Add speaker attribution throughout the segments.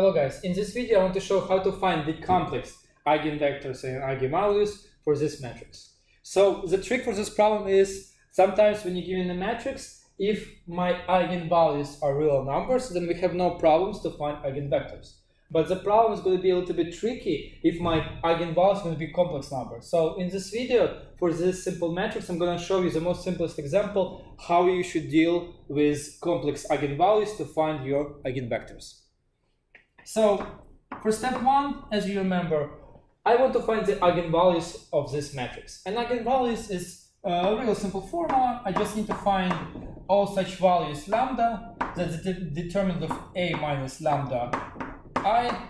Speaker 1: Hello guys, in this video I want to show how to find the complex eigenvectors and eigenvalues for this matrix. So the trick for this problem is sometimes when you're given a matrix, if my eigenvalues are real numbers, then we have no problems to find eigenvectors. But the problem is going to be a little bit tricky if my eigenvalues are going to be complex numbers. So in this video, for this simple matrix, I'm going to show you the most simplest example, how you should deal with complex eigenvalues to find your eigenvectors. So for step one, as you remember, I want to find the eigenvalues of this matrix. And eigenvalues is a real simple formula. I just need to find all such values lambda that's the determinant of a minus lambda i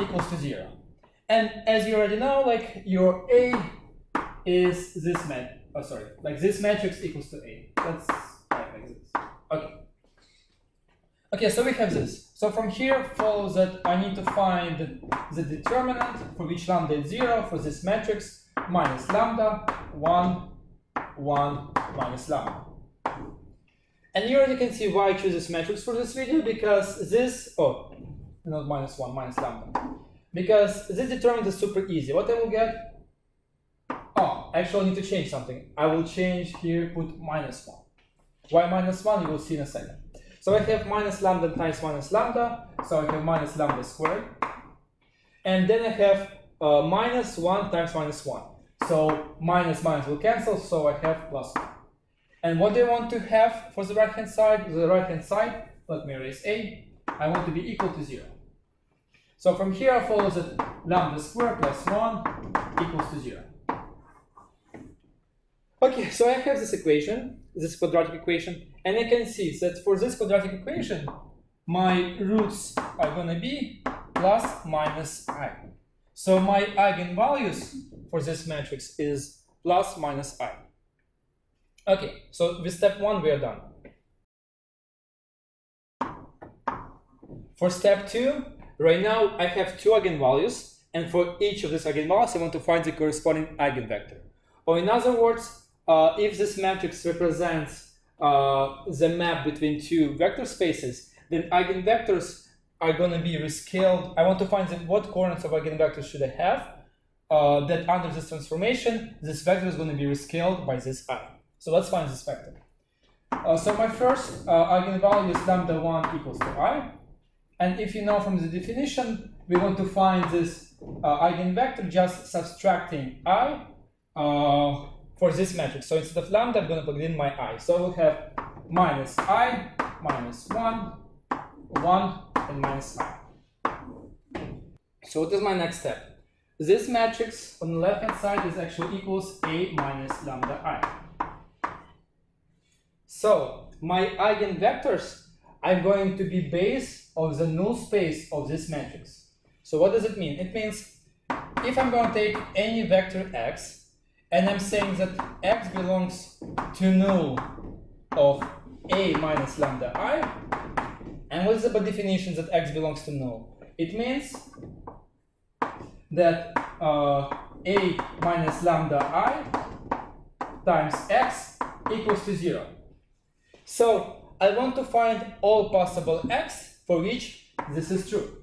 Speaker 1: equals to zero. And as you already know, like your a is this mat. Oh, sorry, like this matrix equals to a. That's. Okay, so we have this. So from here follows that I need to find the determinant for which lambda is zero for this matrix minus lambda 1, 1 minus lambda. And here you can see why I choose this matrix for this video because this, oh, not minus 1, minus lambda. Because this determinant is super easy. What I will get? Oh, actually I need to change something. I will change here, put minus 1. Why minus 1? You will see in a second. So I have minus lambda times minus lambda, so I have minus lambda squared. And then I have uh, minus 1 times minus 1. So minus minus will cancel, so I have plus 1. And what do I want to have for the right hand side? The right hand side, let me erase a, I want to be equal to 0. So from here follows that lambda squared plus 1 equals to 0. Okay, so I have this equation, this quadratic equation, and I can see that for this quadratic equation, my roots are going to be plus minus i. So my eigenvalues for this matrix is plus minus i. Okay, so with step one, we are done. For step two, right now I have two eigenvalues, and for each of these eigenvalues, I want to find the corresponding eigenvector. Or in other words, uh, if this matrix represents uh, the map between two vector spaces, then eigenvectors are going to be rescaled. I want to find what coordinates of eigenvectors should I have uh, that under this transformation, this vector is going to be rescaled by this i. So let's find this vector. Uh, so my first uh, eigenvalue is lambda 1 equals to i. And if you know from the definition, we want to find this uh, eigenvector just subtracting i for this matrix. So instead of lambda, I'm going to plug in my i. So I will have minus i, minus 1, 1, and minus i. So what is my next step? This matrix on the left-hand side is actually equals a minus lambda i. So my eigenvectors are going to be base of the null space of this matrix. So what does it mean? It means if I'm going to take any vector x and I'm saying that x belongs to null of a minus lambda i. And what's the definition that x belongs to null? It means that uh, a minus lambda i times x equals to 0. So I want to find all possible x for which this is true.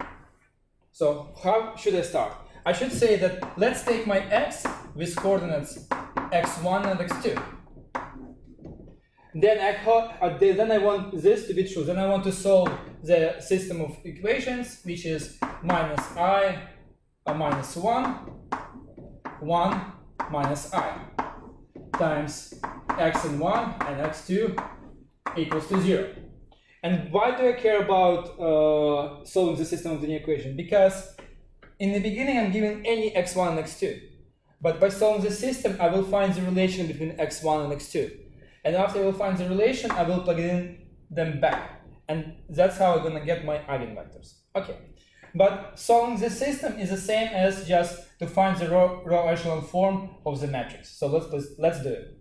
Speaker 1: So how should I start? I should say that let's take my x with coordinates x1 and x2. Then I, uh, then I want this to be true. Then I want to solve the system of equations, which is minus i uh, minus 1, 1 minus i times x and 1 and x2 equals to 0. And why do I care about uh, solving the system of the equation? Because in the beginning, I'm given any x1 and x2. But by solving the system, I will find the relation between x1 and x2. And after I will find the relation, I will plug in them back. And that's how I'm gonna get my eigenvectors. Okay. But solving the system is the same as just to find the row, row echelon form of the matrix. So let's, let's, let's do it.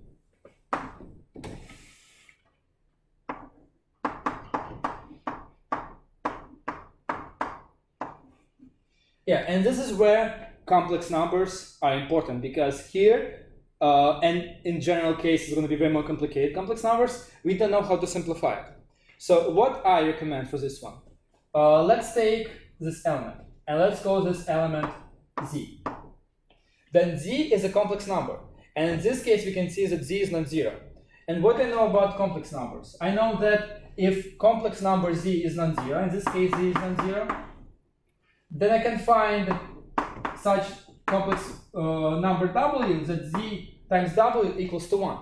Speaker 1: Yeah, and this is where complex numbers are important because here, uh, and in general case, it's going to be very more complicated complex numbers, we don't know how to simplify it. So what I recommend for this one, uh, let's take this element. And let's call this element z. Then z is a complex number. And in this case, we can see that z is not zero. And what I know about complex numbers? I know that if complex number z is non-zero, in this case z is non-zero, then I can find such complex uh, number w that z times w equals to 1.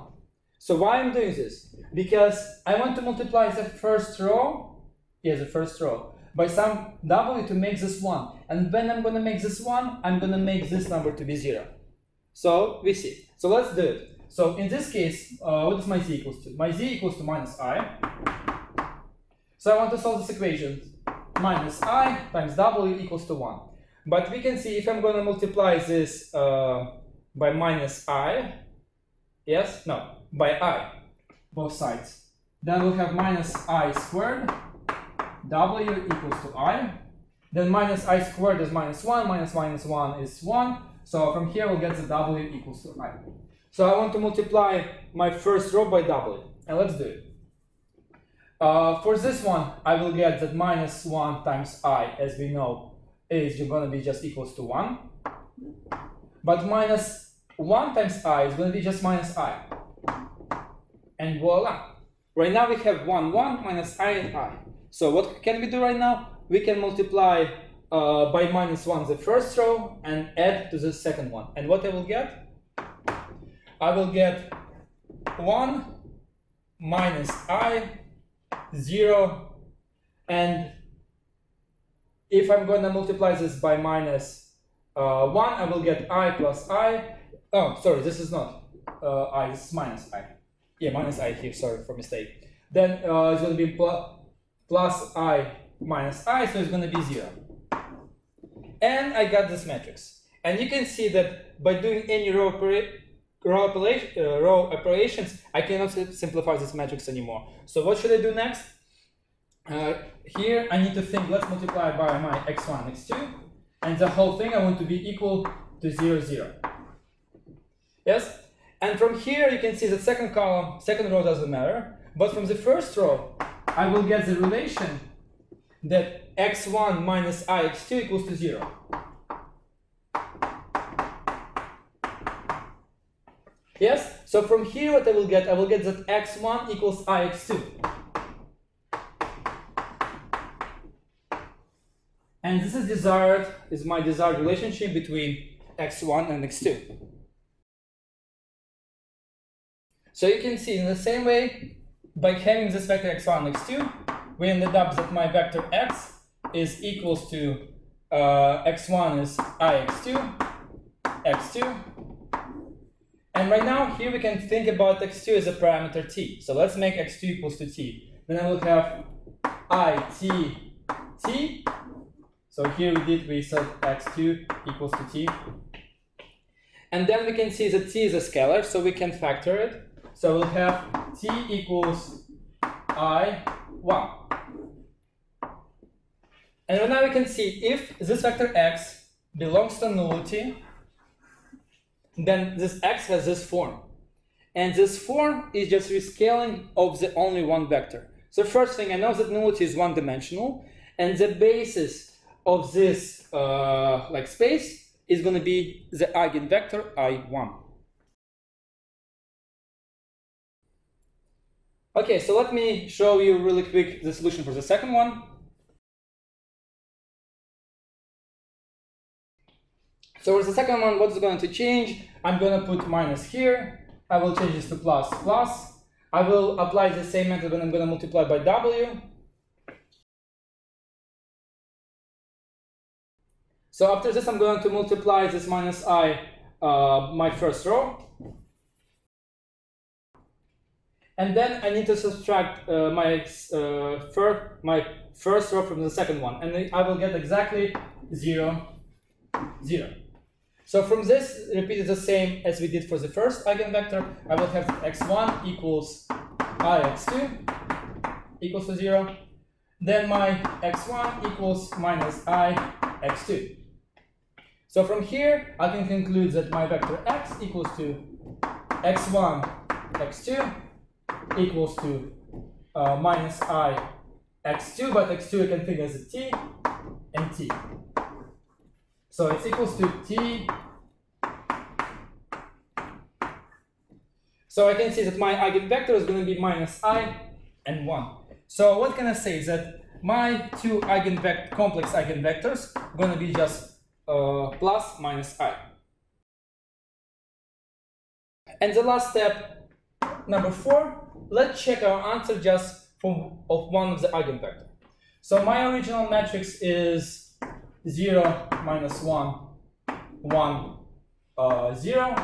Speaker 1: So why I'm doing this? Because I want to multiply the first row, yes, the first row, by some w to make this 1. And when I'm going to make this 1, I'm going to make this number to be 0. So we see. So let's do it. So in this case, uh, what is my z equals to? My z equals to minus i. So I want to solve this equation. Minus i times w equals to 1. But we can see if I'm going to multiply this uh, by minus i, yes, no, by i, both sides, then we'll have minus i squared, w equals to i. Then minus i squared is minus 1, minus minus 1 is 1. So from here we'll get the w equals to i. So I want to multiply my first row by w, and let's do it. Uh, for this one, I will get that minus 1 times i, as we know, is going to be just equals to 1. But minus 1 times i is going to be just minus i. And voila. Right now we have 1, 1 minus i and i. So what can we do right now? We can multiply uh, by minus 1 the first row and add to the second one. And what I will get? I will get 1 minus i 0 and if I'm going to multiply this by minus, uh, 1 I will get i plus i. Oh sorry this is not uh, i this is minus i. Yeah minus i here sorry for mistake. Then uh, it's going to be pl plus i minus i so it's going to be 0 and I got this matrix. And you can see that by doing any row row, operation, uh, row operations, I cannot simplify this matrix anymore. So what should I do next? Uh, here I need to think, let's multiply by my x1 x2, and the whole thing I want to be equal to 0, 0. Yes? And from here you can see the second column, second row doesn't matter, but from the first row, I will get the relation that x1 minus ix2 equals to 0. Yes? So from here what I will get, I will get that x1 equals ix2. And this is desired, is my desired relationship between x1 and x2. So you can see in the same way, by having this vector x1 and x2, we ended up that my vector x is equals to uh, x1 is ix2, x2, and right now, here we can think about x2 as a parameter t. So let's make x2 equals to t. Then I will have i t t. So here we did, we said x2 equals to t. And then we can see that t is a scalar, so we can factor it. So we'll have t equals i 1. And now we can see if this vector x belongs to nullity, then this x has this form. And this form is just rescaling of the only one vector. So first thing, I know that nullity is one-dimensional, and the basis of this uh, like space is going to be the eigenvector i1. Okay, so let me show you really quick the solution for the second one. So for the second one, what's going to change? I'm going to put minus here. I will change this to plus plus. I will apply the same method when I'm going to multiply by w. So after this, I'm going to multiply this minus i, uh, my first row. And then I need to subtract uh, my, uh, first, my first row from the second one. And I will get exactly 0, 0. So from this, repeat the same as we did for the first eigenvector. I will have x1 equals ix2 equals to 0. Then my x1 equals minus i x2. So from here, I can conclude that my vector x equals to x1 x2 equals to uh, minus i x2, but x2 I can think as a t, and t. So it's equals to t. So I can see that my eigenvector is going to be minus i and 1. So what can I say is that my two eigenvect complex eigenvectors are going to be just plus minus i. And the last step, number four, let's check our answer just from of one of the eigenvector. So my original matrix is 0, minus 1, 1, uh, 0.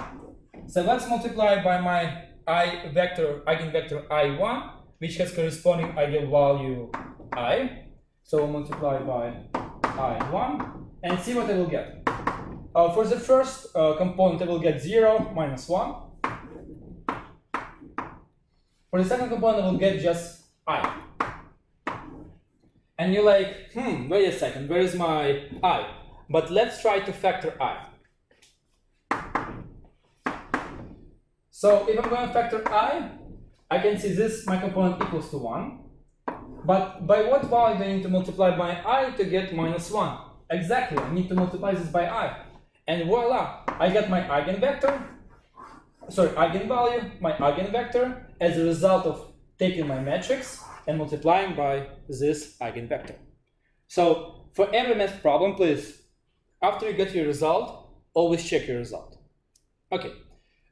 Speaker 1: So let's multiply by my i vector, eigenvector i1, which has corresponding eigenvalue i. So we'll multiply by i1 and see what I will get. Uh, for the first uh, component, I will get 0 minus 1. For the second component, I will get just i. And you're like, hmm, wait a second, where is my i? But let's try to factor i. So if I'm going to factor i, I can see this, my component equals to 1. But by what value do I need to multiply by i to get minus 1? Exactly, I need to multiply this by i. And voila, I get my eigenvector, sorry, eigenvalue, my eigenvector, as a result of taking my matrix and multiplying by this eigenvector. So for every math problem, please, after you get your result, always check your result. Okay,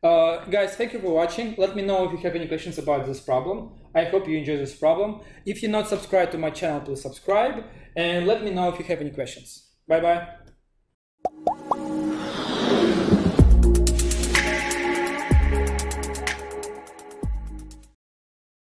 Speaker 1: uh, guys, thank you for watching. Let me know if you have any questions about this problem. I hope you enjoy this problem. If you're not subscribed to my channel, please subscribe. And let me know if you have any questions. 拜拜。